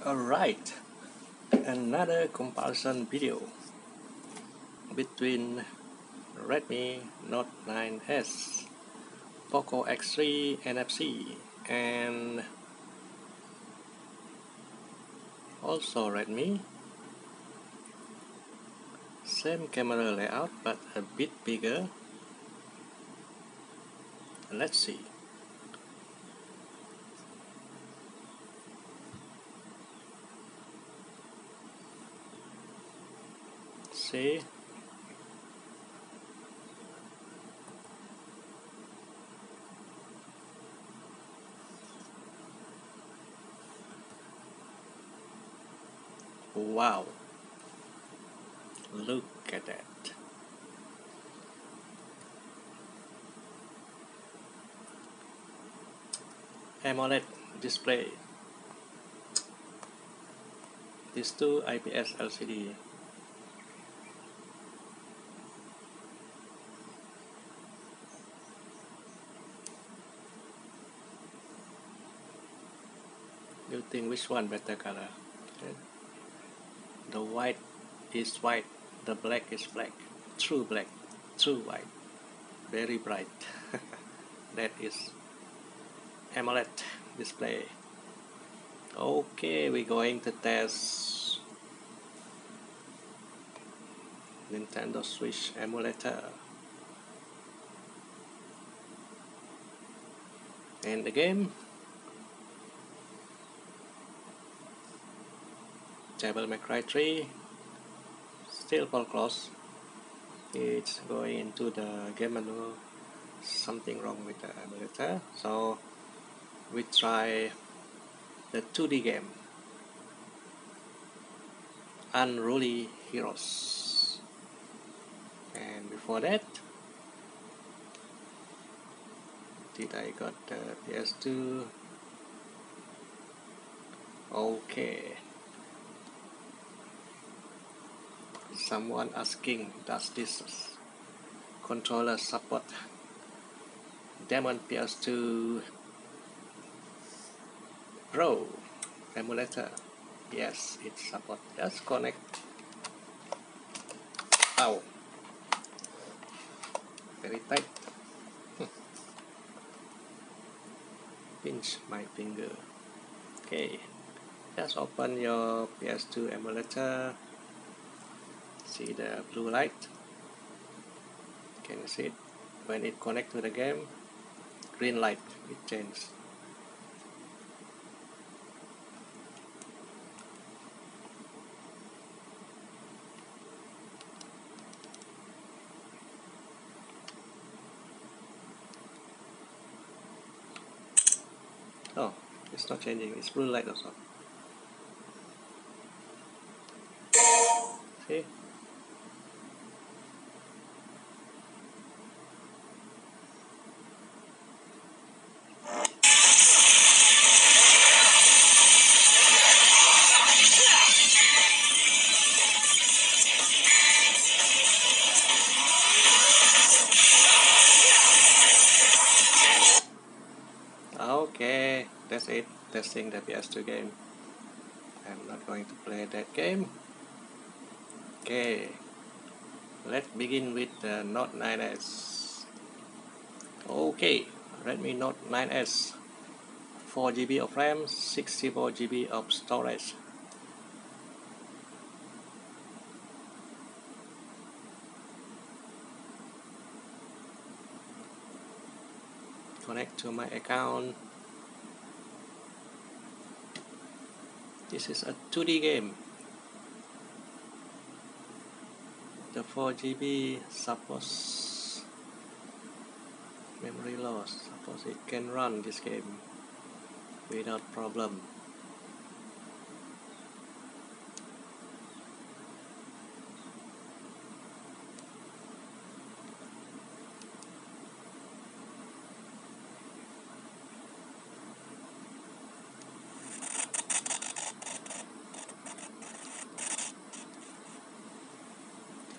Alright, another comparison video between Redmi Note 9s, Poco X3 NFC and also Redmi. Same camera layout but a bit bigger. Let's see see. Wow. Look at that. AMOLED display. These two IPS LCD you think which one better color? The white is white the black is black. True black true white. Very bright. That is AMOLED display. Okay we're going to test Nintendo Switch emulator. And the game Devil May Cry 3 still fall close. It's going into the game menu something wrong with the emulator so we try the 2D game. Unruly Heroes. And before that did I got the PS2 okay someone asking does this controller support Damon PS2 Pro emulator? Yes it support. Just connect ow very tight. Pinch my finger. Okay. Just open your PS2 emulator see the blue light. Can you see it? When it connect to the game green light it changes. Oh it's not changing. It's blue light also testing the PS2 game I'm not going to play that game. Okay let's begin with the Note 9s okay Redmi Note 9s 4GB of RAM 64GB of storage. Connect to my account this is a 2D game. The 4GB suppose memory loss suppose it can run this game without problem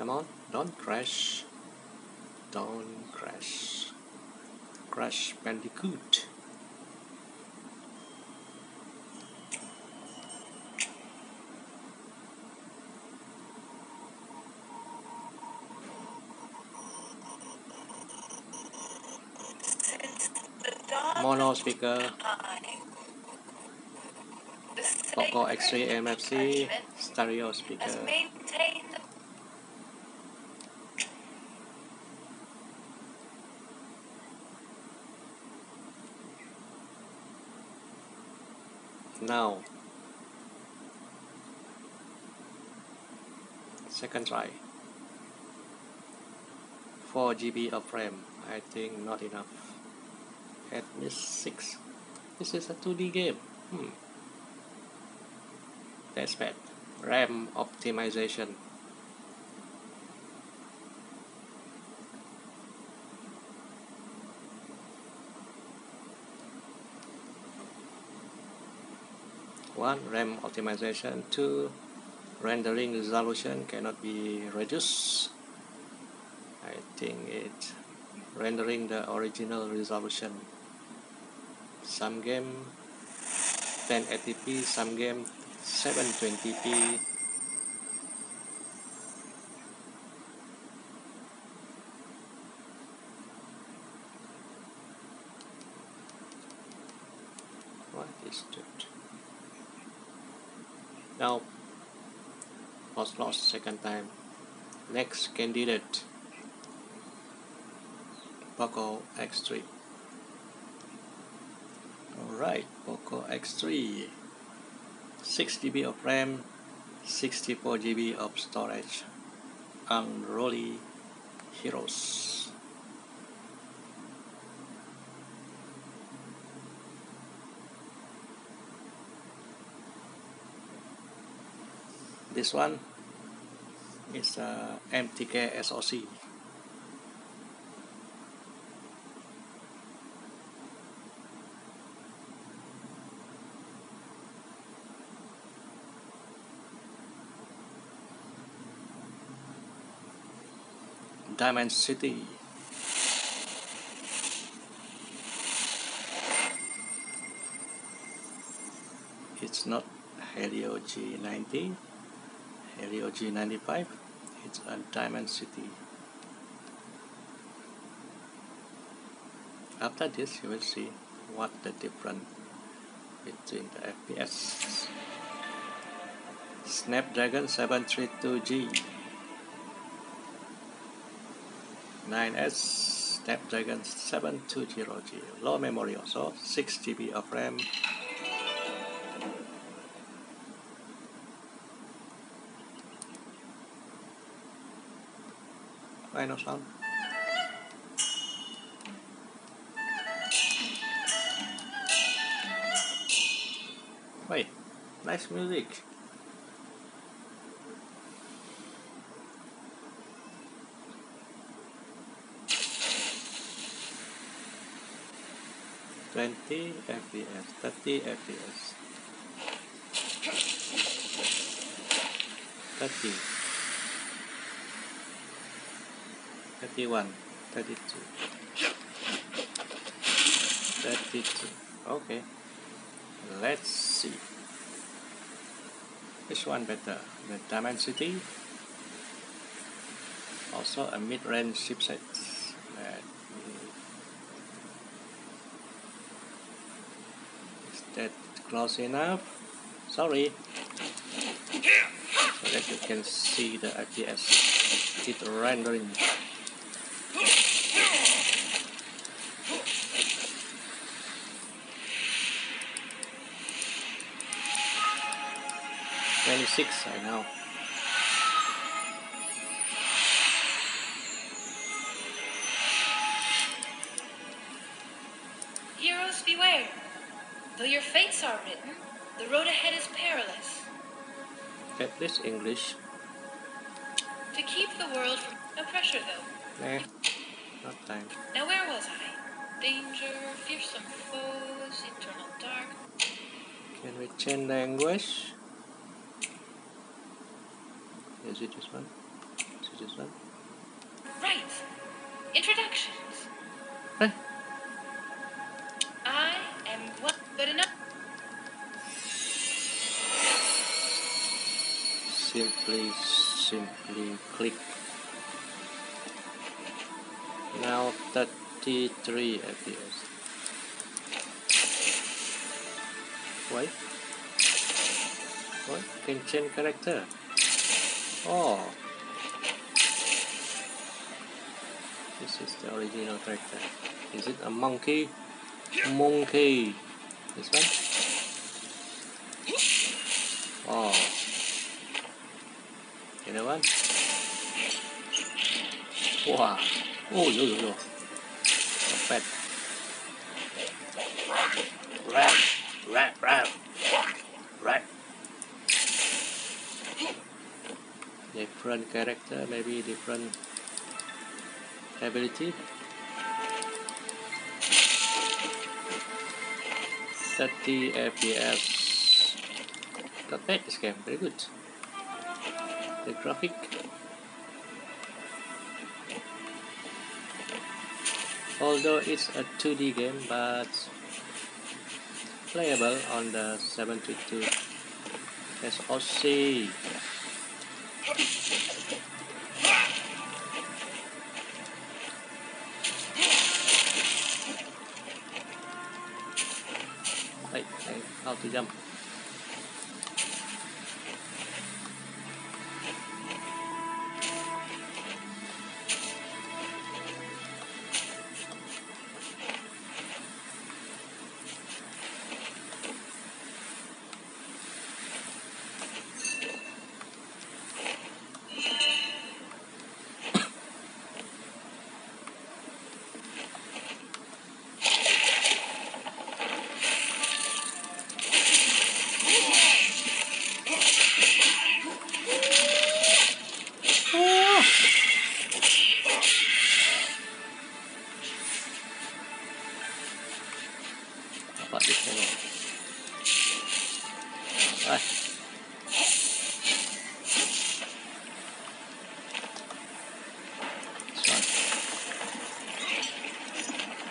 Come on, don't crash. Don't crash. Crash Bandicoot. mono speaker Poco X3 NFC stereo speaker now. Second try. 4 GB of RAM. I think not enough. At least 6 this is a 2D game. Hmm. that's bad. RAM optimization one RAM optimization. Two rendering resolution cannot be reduced. I think it rendering the original resolution. Some game 1080p some game 720p what is that now was lost second time. Next candidate Poco X3 alright Poco X3 6 GB of RAM 64 GB of storage. Unruly heroes this one is a MTK SoC Dimensity. It's not Helio G90 Helio G95 it's a Dimensity. After this you will see what the difference between the FPS Snapdragon 732G 9S Snapdragon 720G low memory also 6 GB of RAM Why no sound? Wait, nice music. Twenty FPS, thirty FPS, thirty. 31 32 32 okay. Let's see. Which one better the Dimensity. Also a mid-range chipset is that close enough? Sorry. So that you can see the FPS it rendering Twenty-six, I know. Heroes beware! Though your fates are written, the road ahead is perilous. At least English. To keep the world from no pressure though. Eh, not time. Now where was I? Danger, fearsome foes, eternal dark. Can we change language? Is it this one? Is it this one? Right. Introductions. Eh, I am what good enough. simply, simply click. Now 33 FPS. Why? What? Can change character. Oh. This is the original character. Is it a monkey? Monkey. This one? Oh. The other one? Wow. Oh, yo, yo, yo. Different character, maybe different ability. 30 FPS. Not bad this game, very good. The graphic. Although it's a 2D game, but playable on the 722 SoC. Wait, how to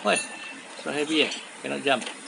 Why? So heavy eh? Cannot jump. Huh?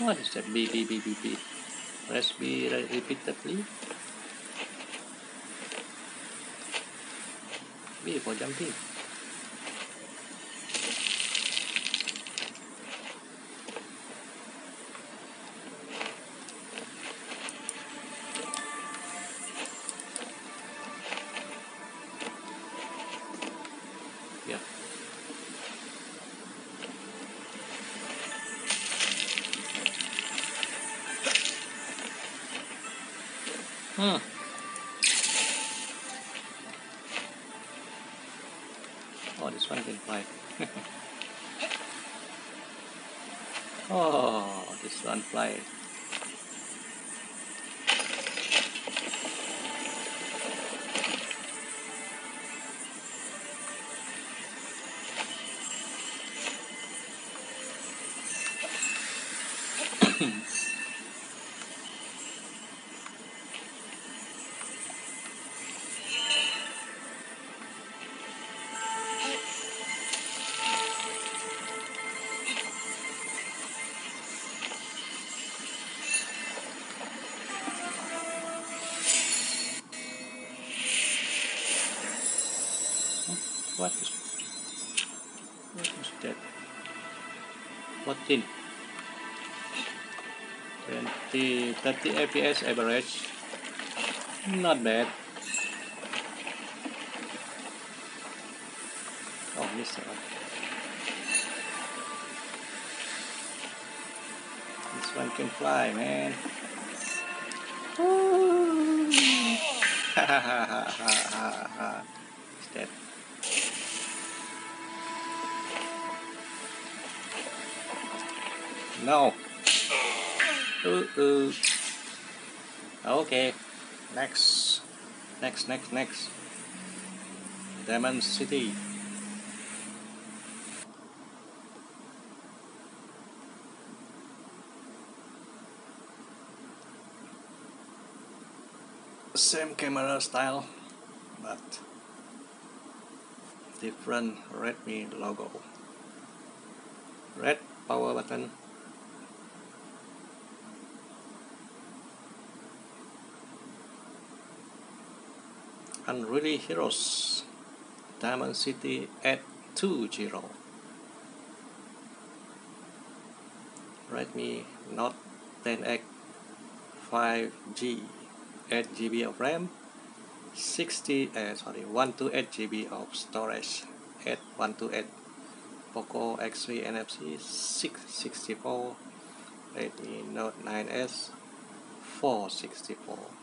What is that? B, B, B, B, B. Press B re- repeatedly. B for jumping. 50 FPS average. Not bad. Oh, this one. This one can fly, man. Ha ha No. Uh-oh. Okay. Next. Next, next, next. Dimensity. Same camera style, but different Redmi logo. Red power button. Unruly Heroes Dimensity at 20 Redmi Note 10X 5G 8 GB of RAM 60 uh, sorry 128 GB of storage 8 128 Poco X3 NFC 664 Redmi Note 9s 464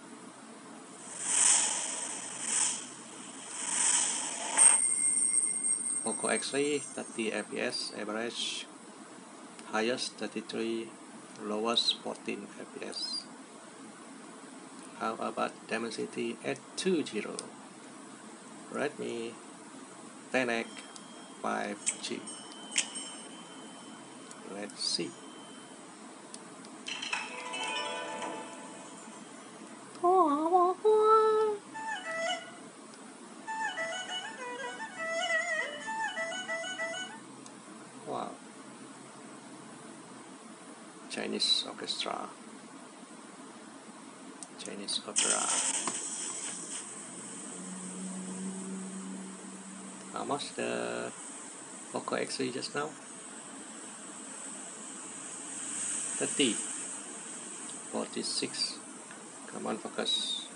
Poco X3 30 fps average highest 33 lowest 14 fps how about Dimensity at 20 Redmi 10X 5G let's see Chinese orchestra. Chinese opera. How much the Poco X3 just now? 30 46 come on focus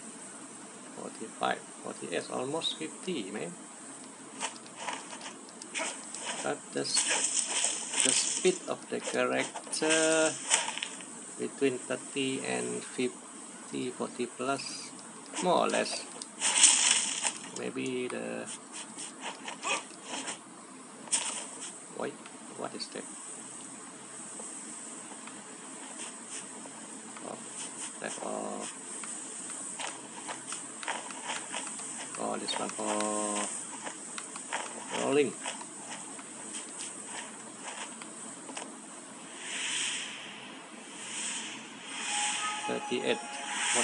45 48 almost 50 man but the, the speed of the character between 30 and 50 40 plus more or less. Maybe the wait what is that? Oh that for oh this one for rolling 38 40 fps wow Dimensity at 20 Heroes beware. Though your fate is to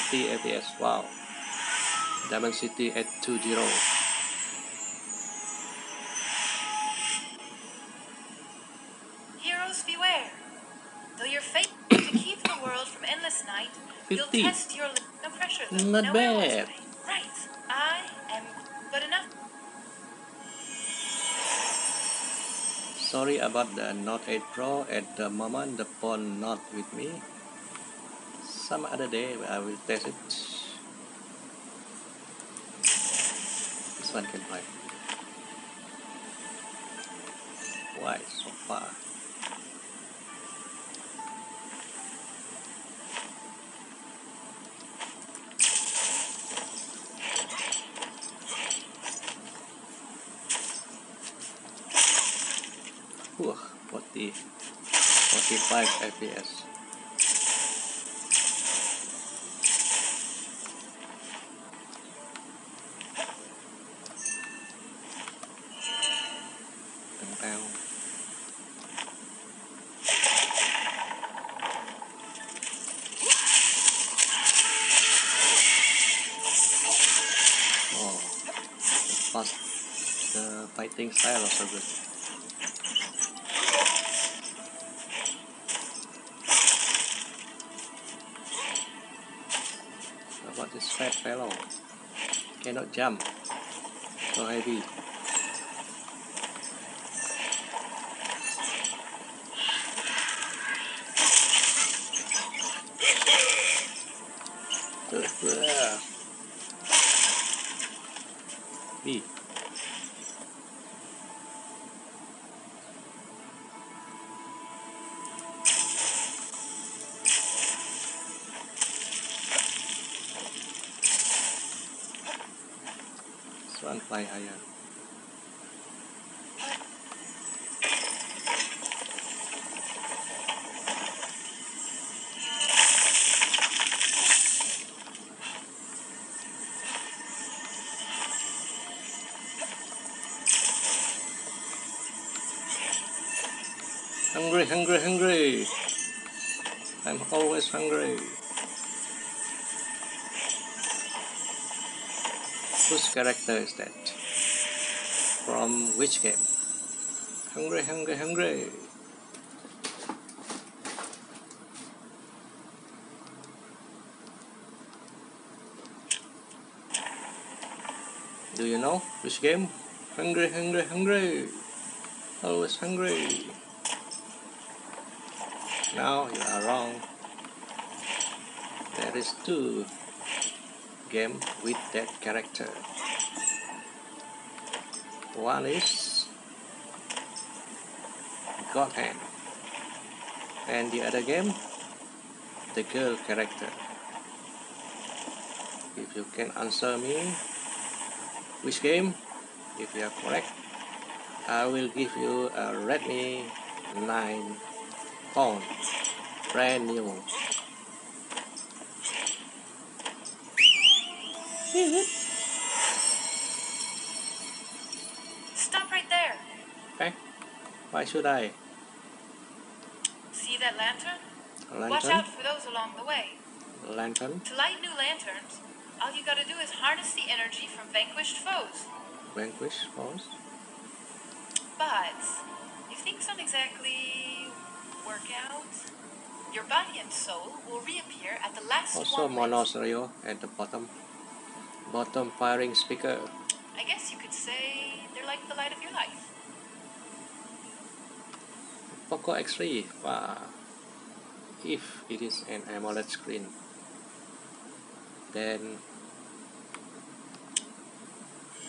keep the world from endless night, you'll test your no pressure. though. Not no airways bad. Right. I am good enough. sorry about the Note 8 Pro at the moment the phone not with me some other day I will test it. This one can buy why so far? Whew, 40 45 fps fighting style also good. How about this fat fellow? Cannot jump. So heavy. Play. Character is that? From which game? Hungry, hungry, hungry. Do you know which game? Hungry, hungry, hungry. Always hungry. Now you are wrong. There is two game with that character. One is God Hand, and the other game, the girl character. If you can answer me which game, if you are correct, I will give you a Redmi 9 phone, brand new. Stop right there. Okay, why should I? See that lantern? A Watch out for those along the way. Lantern? To light new lanterns, all you gotta do is harness the energy from vanquished foes. Vanquished foes? But if things don't exactly work out, your body and soul will reappear at the last Also one. Monocerio at the bottom. Bottom firing speaker. I guess you could say they're like the light of your life. Poco X3. Wow. Uh, if it is an AMOLED screen, then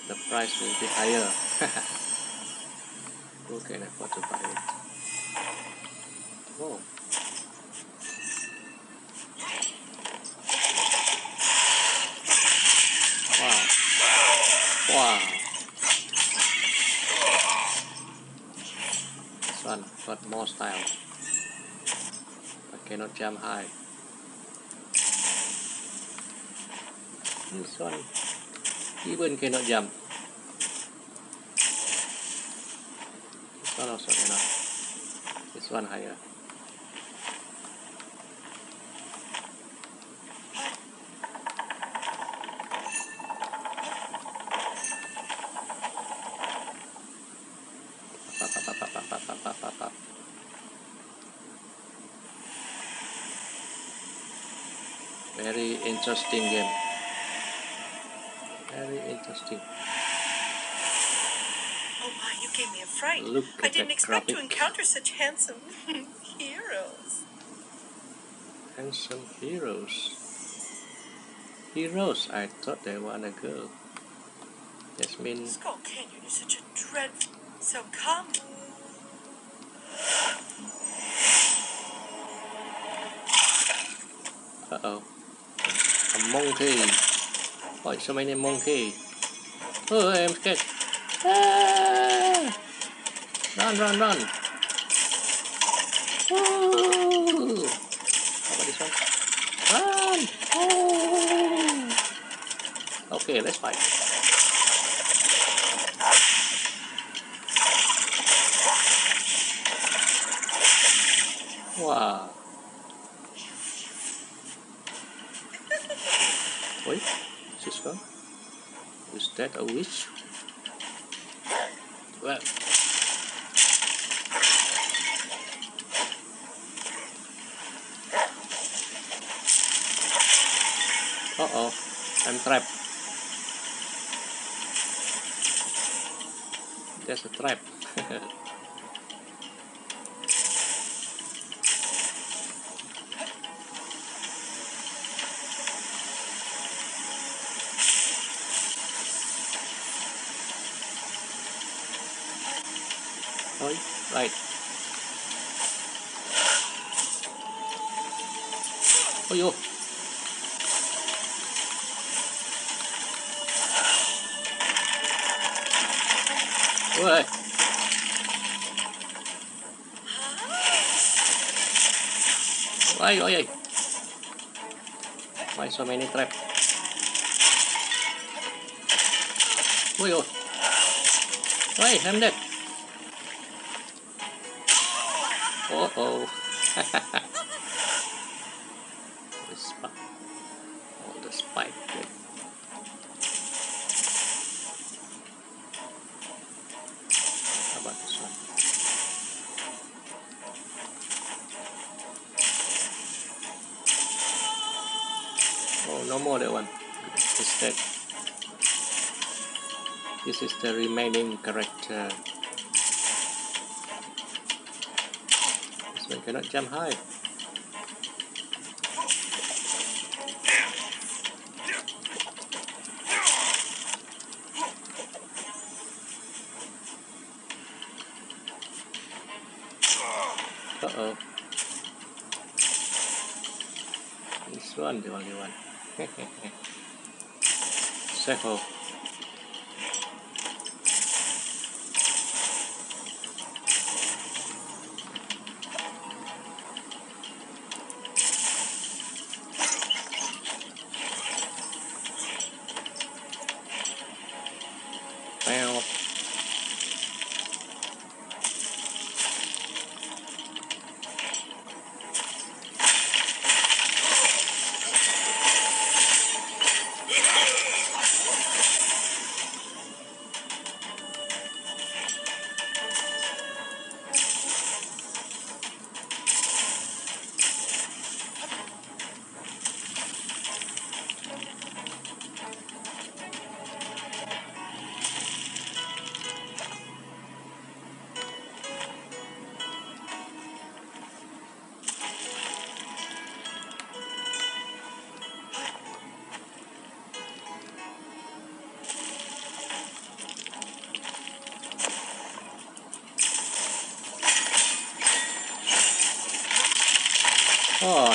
the price will be higher. Who can afford to buy it? Oh. This one got more style. I cannot jump high. This one, even cannot jump. This one also cannot. This one higher. Interesting game. Very interesting. Oh my, you gave me a fright. Look I didn't expect to encounter such handsome heroes. Handsome heroes. Heroes, I thought they were a girl. That means Skull Canyon is such a dreadful. So come. uh oh. A monkey. Oh, so many monkey. Oh, I'm scared. Ah! Run, run, run. Woo! How about this one? Run! Oh! Okay, let's fight. Wow. Wait, is this one? Is that a witch? Well. Uh oh, I'm trapped. There's a trap. Why, oh. Why, I'm dead. Uh oh. more that one. It's dead. This is the remaining character. This one cannot jump high. One.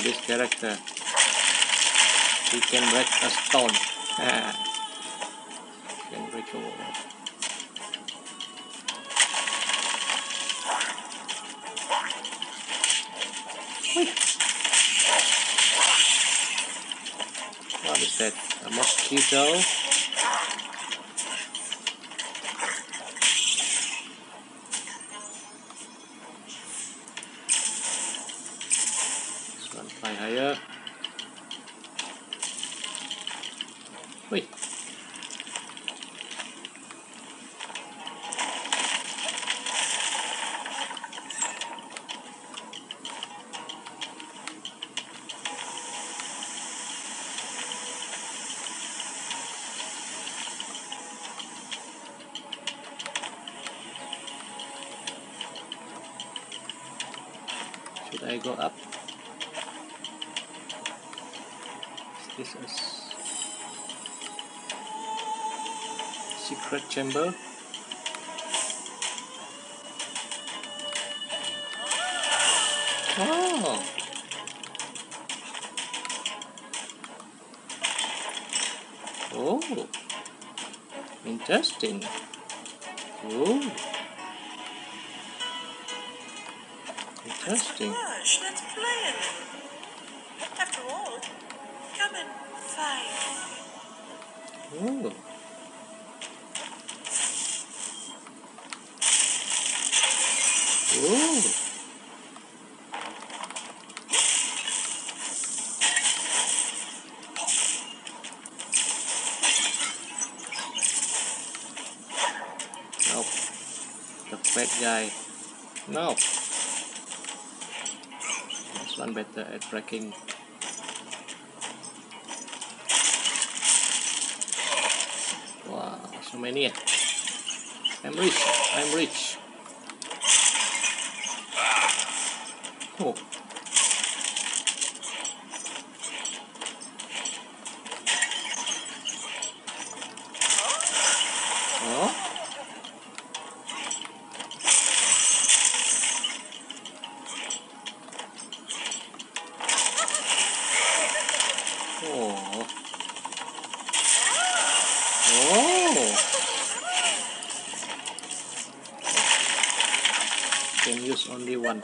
This character. He can break a stone. Uh, can break a wall. What is that? A mosquito? Go up? Is this a secret chamber? Oh! Oh! Interesting. Interesting. Gosh, let's play little. After all, come and fight. Oh! Oh! Nope. The fat guy. No. One better at breaking. Wow, so many. ah. I'm rich. I'm rich. Oh. Oh. Can use only one.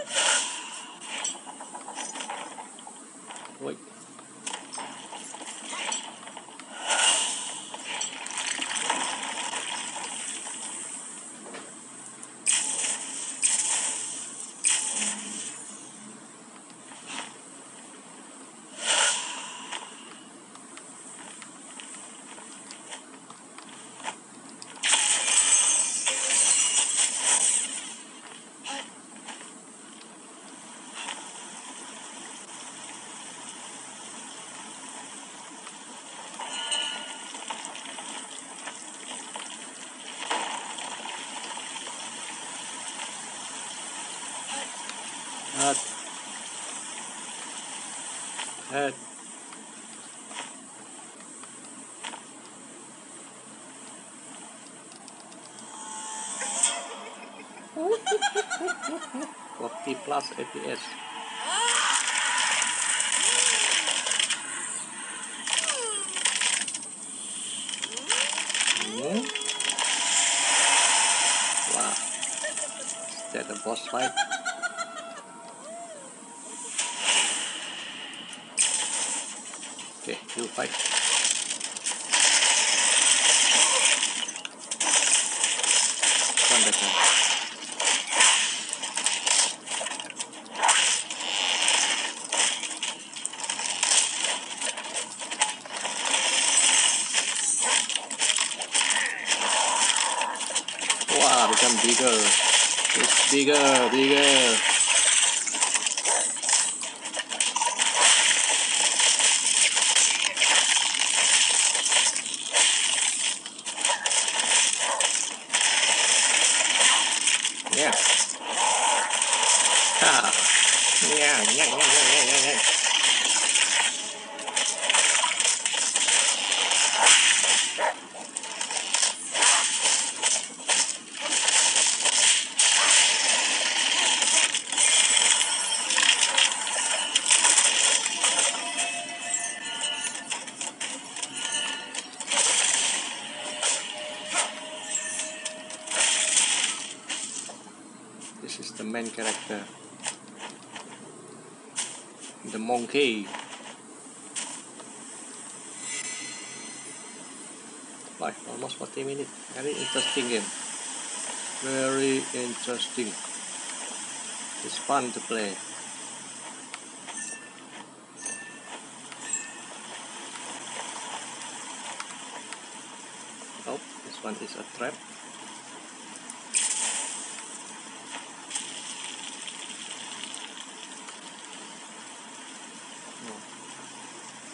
Wow. Is that a boss fight? Okay, you fight. One better. Wow, become bigger. It's bigger, character. The monkey. Like almost 40 minutes. Very interesting game. Very interesting. It's fun to play. Oh, this one is a trap. No.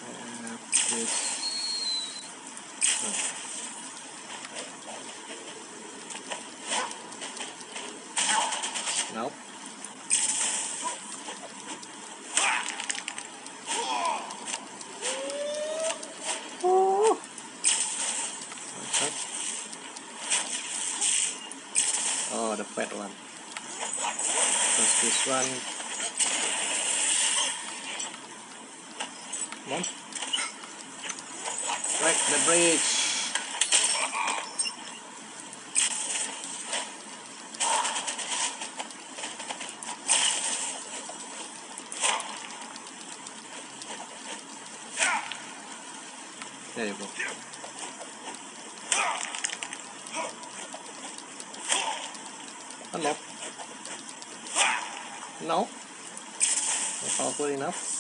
Uh, this. No. Nope. Oh. What's that? Oh, the fat one. One. Come on. Break the bridge. There you go. Hello. No. Not powerful enough.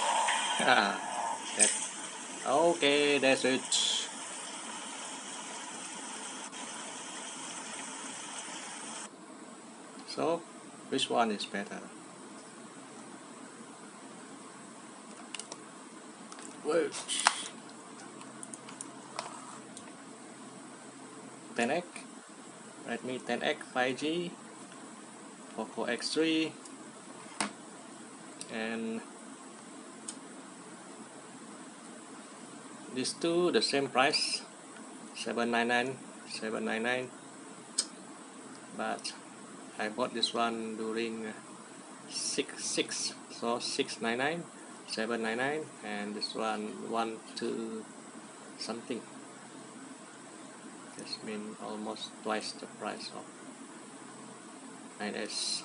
Ah, that. Okay, that's it. So, which one is better? Which? 10X, Redmi 10X 5G, Poco X3, and these two the same price 799 799 but I bought this one during uh, 6 6 so 699 799 and this one 1 2 something. This means almost twice the price of 9s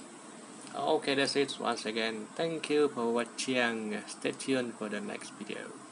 okay that's it once again. Thank you for watching. Stay tuned for the next video